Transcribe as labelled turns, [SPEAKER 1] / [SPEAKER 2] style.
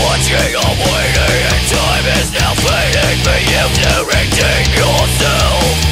[SPEAKER 1] watching, I'm waiting And time is now fading for you to redeem yourself.